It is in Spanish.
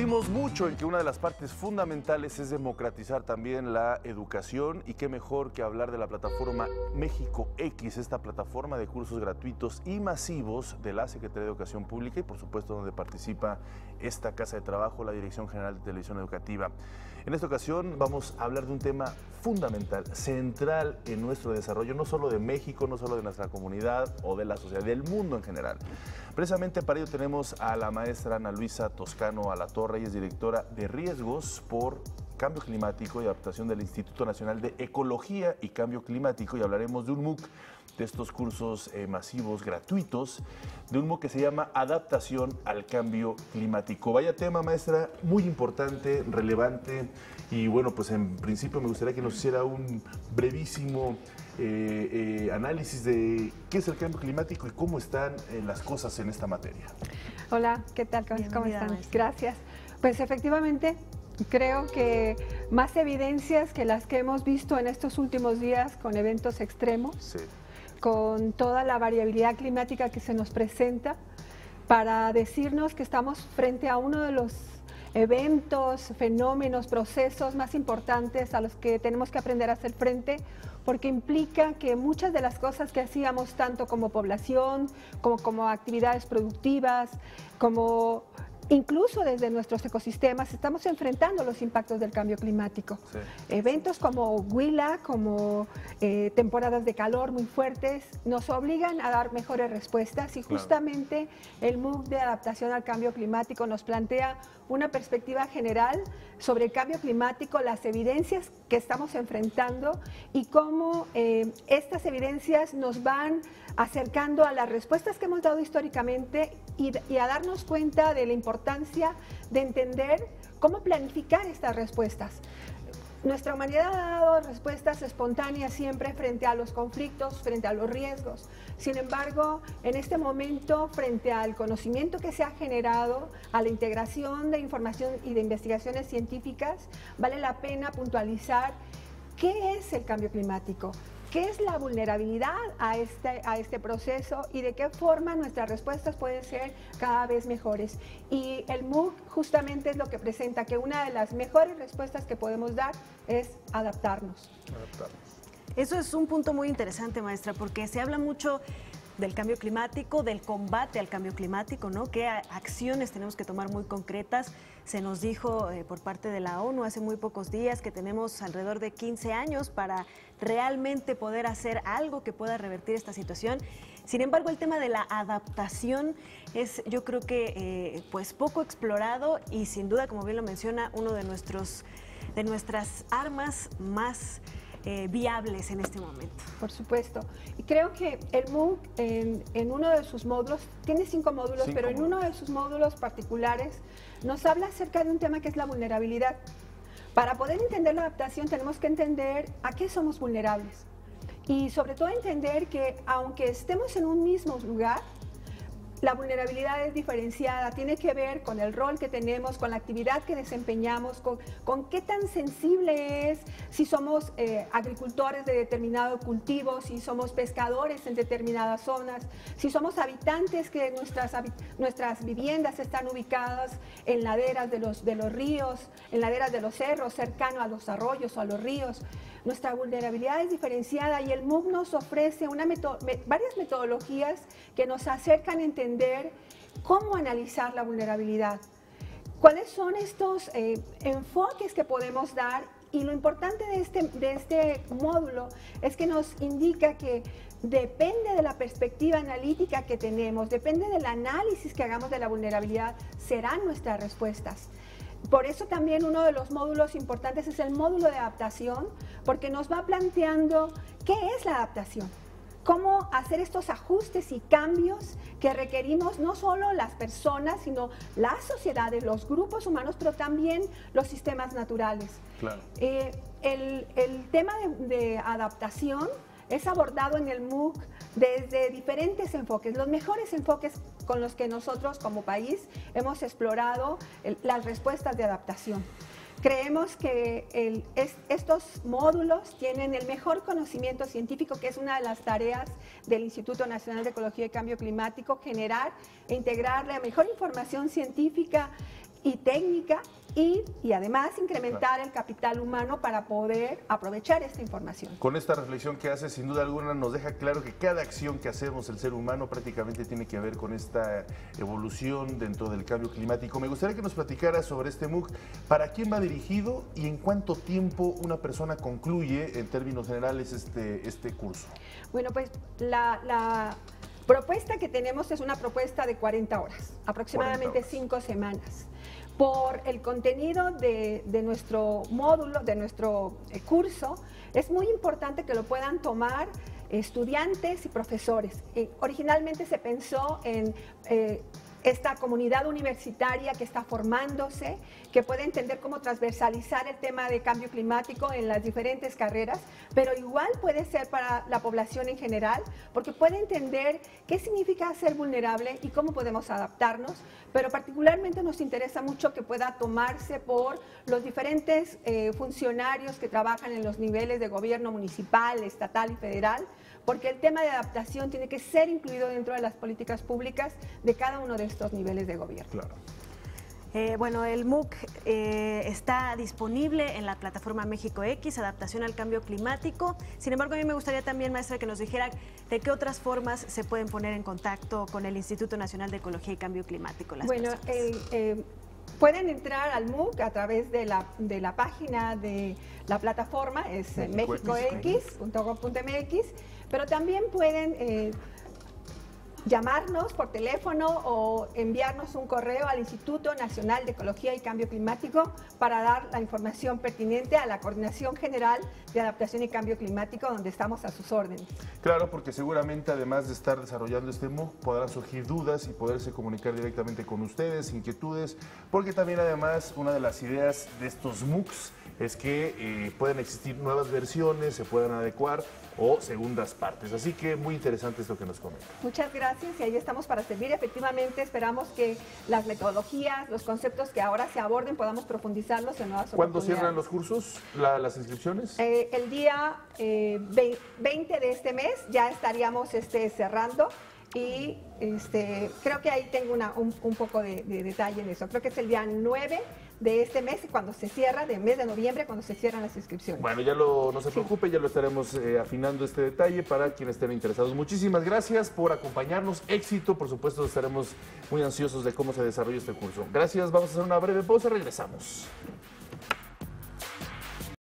Insistimos mucho en que una de las partes fundamentales es democratizar también la educación y qué mejor que hablar de la plataforma México X, esta plataforma de cursos gratuitos y masivos de la Secretaría de Educación Pública y por supuesto donde participa esta casa de trabajo, la Dirección General de Televisión Educativa. En esta ocasión vamos a hablar de un tema fundamental, central en nuestro desarrollo, no solo de México, no solo de nuestra comunidad o de la sociedad, del mundo en general. Precisamente para ello tenemos a la maestra Ana Luisa Toscano Alatorre, y es directora de Riesgos por Cambio Climático y Adaptación del Instituto Nacional de Ecología y Cambio Climático y hablaremos de un MOOC, de estos cursos eh, masivos gratuitos, de un MOOC que se llama Adaptación al Cambio Climático. Vaya tema, maestra, muy importante, relevante y bueno, pues en principio me gustaría que nos hiciera un brevísimo eh, eh, análisis de qué es el cambio climático y cómo están las cosas en esta materia. Hola, ¿qué tal? ¿Cómo están? Gracias. Pues efectivamente, Creo que más evidencias que las que hemos visto en estos últimos días con eventos extremos, con toda la variabilidad climática que se nos presenta, para decirnos que estamos frente a uno de los eventos, fenómenos, procesos más importantes a los que tenemos que aprender a hacer frente, porque implica que muchas de las cosas que hacíamos tanto como población, como, como actividades productivas, como Incluso desde nuestros ecosistemas estamos enfrentando los impactos del cambio climático. Eventos como Huila, como eh, temporadas de calor muy fuertes, nos obligan a dar mejores respuestas y justamente el MOOC de adaptación al cambio climático nos plantea una perspectiva general sobre el cambio climático, las evidencias que estamos enfrentando y cómo eh, estas evidencias nos van acercando a las respuestas que hemos dado históricamente y, y a darnos cuenta de la importancia de entender cómo planificar estas respuestas. Nuestra humanidad ha dado respuestas espontáneas siempre frente a los conflictos, frente a los riesgos. Sin embargo, en este momento, frente al conocimiento que se ha generado, a la integración de información y de investigaciones científicas, vale la pena puntualizar qué es el cambio climático, ¿Qué es la vulnerabilidad a este, a este proceso y de qué forma nuestras respuestas pueden ser cada vez mejores? Y el MOOC justamente es lo que presenta que una de las mejores respuestas que podemos dar es adaptarnos. adaptarnos. Eso es un punto muy interesante, maestra, porque se habla mucho del cambio climático, del combate al cambio climático, ¿no? ¿Qué acciones tenemos que tomar muy concretas? Se nos dijo eh, por parte de la ONU hace muy pocos días que tenemos alrededor de 15 años para realmente poder hacer algo que pueda revertir esta situación. Sin embargo, el tema de la adaptación es, yo creo que, eh, pues poco explorado y sin duda, como bien lo menciona, uno de nuestros de nuestras armas más eh, viables en este momento. Por supuesto. Y creo que el MOOC en, uno de sus módulos, tiene cinco módulos, pero en uno de sus módulos particulares nos habla acerca de un tema que es la vulnerabilidad. Para poder entender la adaptación tenemos que entender a qué somos vulnerables. Y sobre todo entender que aunque estemos en un mismo lugar, la vulnerabilidad es diferenciada, tiene que ver con el rol que tenemos, con la actividad que desempeñamos, con, qué tan sensible es, si somos eh, agricultores de determinado cultivo, si somos pescadores en determinadas zonas, si somos habitantes que nuestras, nuestras viviendas están ubicadas en laderas de los, de los ríos, en laderas de los cerros, cercano a los arroyos o a los ríos. Nuestra vulnerabilidad es diferenciada y el MOOC nos ofrece una varias metodologías que nos acercan a entender cómo analizar la vulnerabilidad. ¿Cuáles son estos eh, enfoques que podemos dar? Y lo importante de este, de este módulo es que nos indica que depende de la perspectiva analítica que tenemos, depende del análisis que hagamos de la vulnerabilidad, serán nuestras respuestas. Por eso también uno de los módulos importantes es el módulo de adaptación, porque nos va planteando qué es la adaptación, cómo hacer estos ajustes y cambios que requerimos no solo las personas, sino las sociedades, los grupos humanos, pero también los sistemas naturales. Eh, el, tema de adaptación es abordado en el MOOC desde diferentes enfoques, los mejores enfoques con los que nosotros como país hemos explorado las respuestas de adaptación. Creemos que estos módulos tienen el mejor conocimiento científico, que es una de las tareas del Instituto Nacional de Ecología y Cambio Climático, generar e integrar la mejor información científica y técnica y, y, además incrementar el capital humano para poder aprovechar esta información. Con esta reflexión que hace, sin duda alguna, nos deja claro que cada acción que hacemos el ser humano prácticamente tiene que ver con esta evolución dentro del cambio climático. Me gustaría que nos platicara sobre este MOOC, para quién va dirigido y en cuánto tiempo una persona concluye, en términos generales, este, este curso. Bueno, pues la, la propuesta que tenemos es una propuesta de 40 horas, aproximadamente 5 semanas por el contenido de, nuestro módulo, de nuestro eh, curso, es muy importante que lo puedan tomar estudiantes y profesores. Eh, originalmente se pensó en eh, esta comunidad universitaria que está formándose, que puede entender cómo transversalizar el tema de cambio climático en las diferentes carreras, pero igual puede ser para la población en general, porque puede entender qué significa ser vulnerable y cómo podemos adaptarnos, pero particularmente nos interesa mucho que pueda tomarse por los diferentes eh, funcionarios que trabajan en los niveles de gobierno municipal, estatal y federal, porque el tema de adaptación tiene que ser incluido dentro de las políticas públicas de cada uno de estos niveles de gobierno. Claro. Eh, bueno, el MOOC eh, está disponible en la plataforma México X, adaptación al cambio climático. Sin embargo, a mí me gustaría también, maestra, que nos dijera de qué otras formas se pueden poner en contacto con el Instituto Nacional de Ecología y Cambio Climático. bueno, eh, pueden entrar al MOOC a través de la, de la página de la plataforma, es mexicox.gov.mx pero también pueden eh, llamarnos por teléfono o enviarnos un correo al Instituto Nacional de Ecología y Cambio Climático para dar la información pertinente a la Coordinación General de Adaptación y Cambio Climático, donde estamos a sus órdenes. Claro, porque seguramente además de estar desarrollando este MOOC, podrán surgir dudas y poderse comunicar directamente con ustedes, inquietudes, porque también además una de las ideas de estos MOOCs es que eh, pueden existir nuevas versiones, se puedan adecuar o segundas partes. Así que muy interesante esto que nos comenta. Muchas gracias y ahí estamos para servir. Efectivamente, esperamos que las metodologías, los conceptos que ahora se aborden, podamos profundizarlos en nuevas ¿Cuándo cierran los cursos, las inscripciones? Eh, el día 20 eh, de este mes ya estaríamos este, cerrando y este, creo que ahí tengo un, poco de, de, detalle en eso. Creo que es el día 9 de este mes, cuando se cierra, del mes de noviembre, cuando se cierran las inscripciones. Bueno, ya lo, no se preocupe, ya lo estaremos eh, afinando este detalle para quienes estén interesados. Muchísimas gracias por acompañarnos. Éxito, por supuesto, estaremos muy ansiosos de cómo se desarrolla este curso. Gracias, vamos a hacer una breve pausa, regresamos.